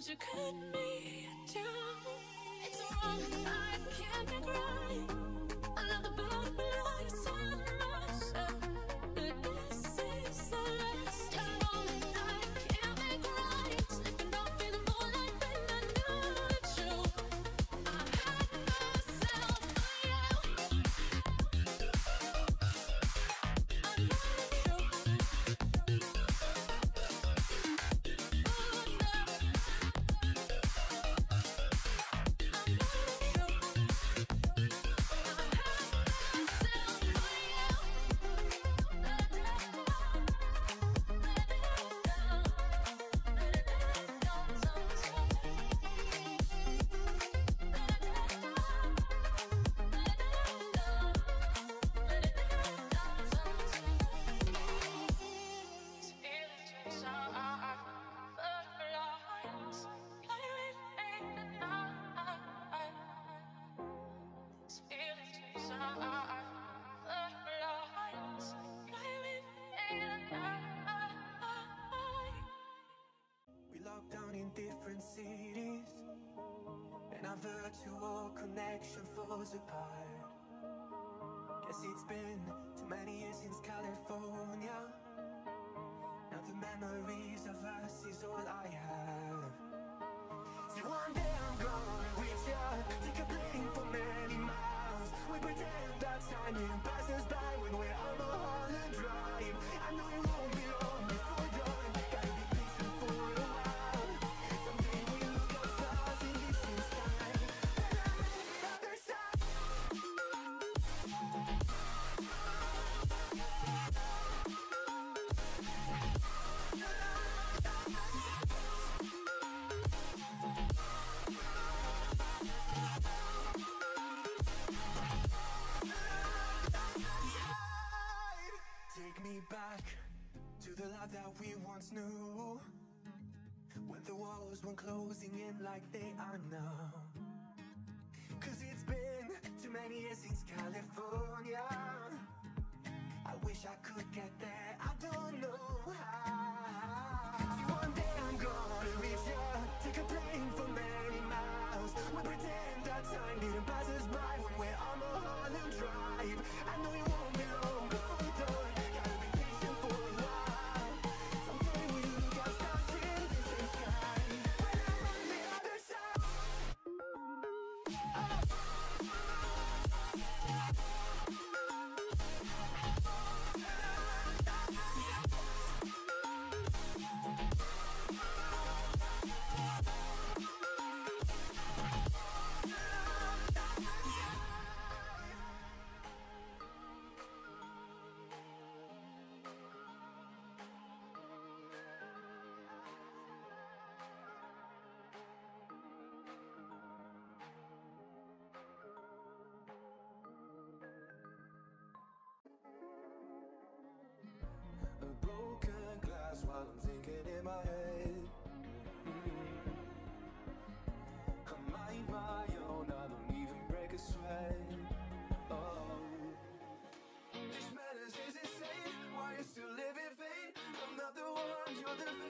Would you cut me down? It's wrong, I can't be connection falls apart. Guess it's been too many years since California. Now the memories of us is all I have. So one day I'm going with ya. Take a plane for many miles. We pretend that time is back that we once knew. When the walls weren't closing in like they are now. Cause it's been too many years since California. I wish I could get there, I don't know how. for this.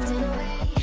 I love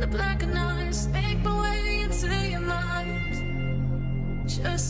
the black and eyes, make my way into your mind. Just